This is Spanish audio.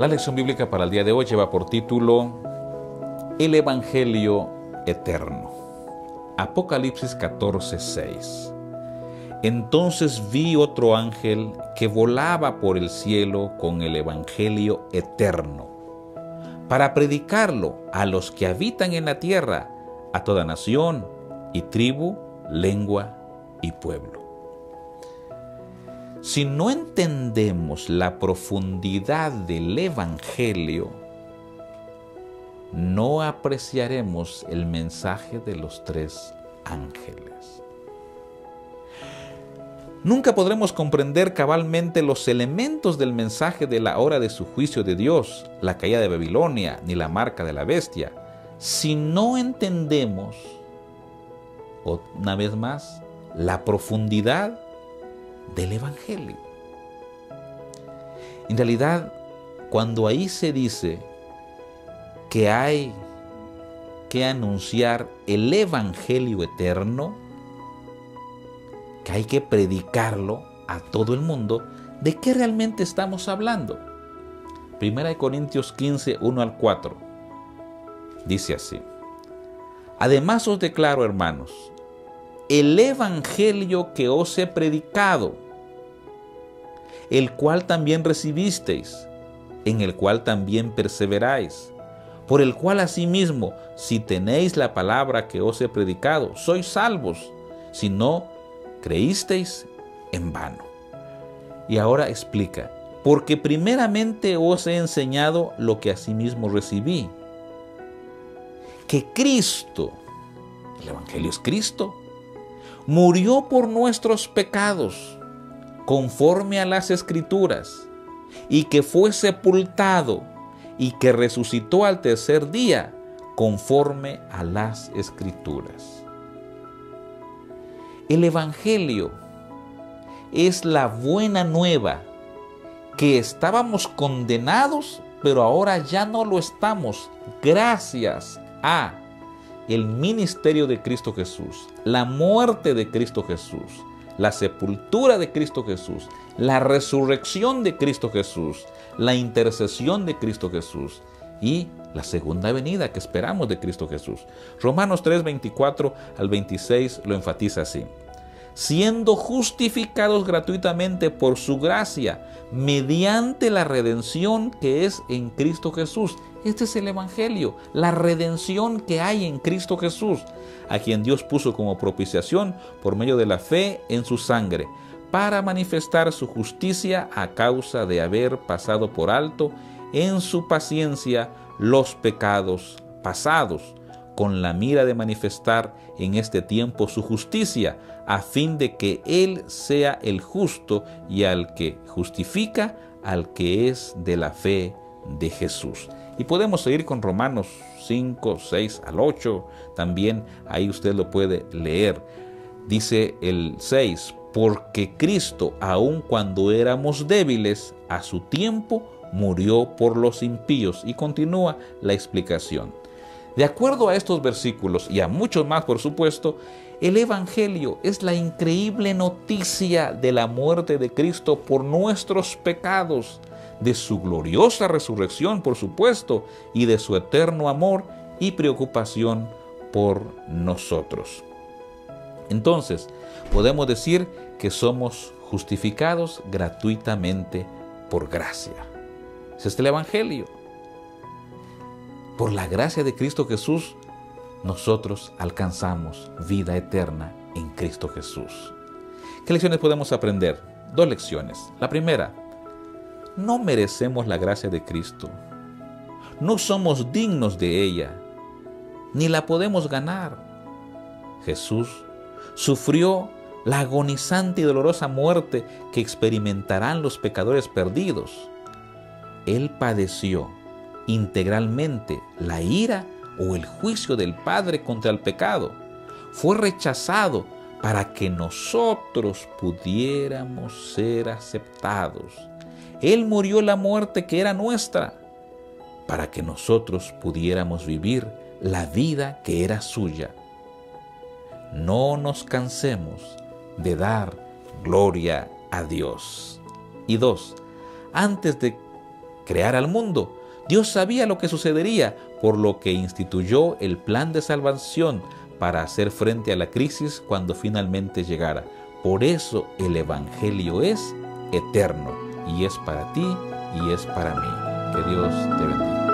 La lección bíblica para el día de hoy lleva por título El Evangelio Eterno. Apocalipsis 14:6. Entonces vi otro ángel que volaba por el cielo con el Evangelio eterno, para predicarlo a los que habitan en la tierra, a toda nación y tribu, lengua y pueblo. Si no entendemos la profundidad del Evangelio, no apreciaremos el mensaje de los tres ángeles. Nunca podremos comprender cabalmente los elementos del mensaje de la hora de su juicio de Dios, la caída de Babilonia, ni la marca de la bestia, si no entendemos, una vez más, la profundidad del Evangelio. En realidad, cuando ahí se dice que hay que anunciar el Evangelio eterno, que hay que predicarlo a todo el mundo, ¿de qué realmente estamos hablando? Primera de Corintios 15, 1 al 4. Dice así. Además os declaro, hermanos, el Evangelio que os he predicado, el cual también recibisteis, en el cual también perseveráis, por el cual asimismo, si tenéis la palabra que os he predicado, sois salvos, si no creísteis en vano. Y ahora explica, porque primeramente os he enseñado lo que asimismo recibí, que Cristo, el Evangelio es Cristo, murió por nuestros pecados, conforme a las escrituras, y que fue sepultado y que resucitó al tercer día, conforme a las escrituras. El Evangelio es la buena nueva que estábamos condenados, pero ahora ya no lo estamos, gracias a el ministerio de Cristo Jesús, la muerte de Cristo Jesús, la sepultura de Cristo Jesús, la resurrección de Cristo Jesús, la intercesión de Cristo Jesús y la segunda venida que esperamos de Cristo Jesús. Romanos 3, 24 al 26 lo enfatiza así siendo justificados gratuitamente por su gracia, mediante la redención que es en Cristo Jesús. Este es el Evangelio, la redención que hay en Cristo Jesús, a quien Dios puso como propiciación por medio de la fe en su sangre, para manifestar su justicia a causa de haber pasado por alto en su paciencia los pecados pasados con la mira de manifestar en este tiempo su justicia, a fin de que Él sea el justo y al que justifica al que es de la fe de Jesús. Y podemos seguir con Romanos 5, 6 al 8, también ahí usted lo puede leer. Dice el 6, porque Cristo, aun cuando éramos débiles, a su tiempo murió por los impíos. Y continúa la explicación. De acuerdo a estos versículos y a muchos más, por supuesto, el Evangelio es la increíble noticia de la muerte de Cristo por nuestros pecados, de su gloriosa resurrección, por supuesto, y de su eterno amor y preocupación por nosotros. Entonces, podemos decir que somos justificados gratuitamente por gracia. Ese es el Evangelio por la gracia de Cristo Jesús, nosotros alcanzamos vida eterna en Cristo Jesús. ¿Qué lecciones podemos aprender? Dos lecciones. La primera, no merecemos la gracia de Cristo. No somos dignos de ella, ni la podemos ganar. Jesús sufrió la agonizante y dolorosa muerte que experimentarán los pecadores perdidos. Él padeció integralmente la ira o el juicio del Padre contra el pecado. Fue rechazado para que nosotros pudiéramos ser aceptados. Él murió la muerte que era nuestra, para que nosotros pudiéramos vivir la vida que era suya. No nos cansemos de dar gloria a Dios. Y dos, antes de crear al mundo. Dios sabía lo que sucedería, por lo que instituyó el plan de salvación para hacer frente a la crisis cuando finalmente llegara. Por eso el Evangelio es eterno y es para ti y es para mí. Que Dios te bendiga.